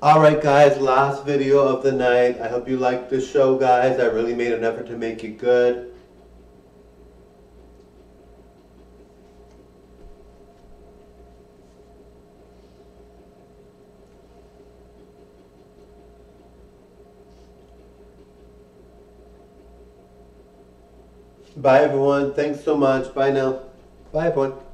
Alright guys, last video of the night. I hope you liked the show guys. I really made an effort to make it good. Bye everyone. Thanks so much. Bye now. Bye everyone.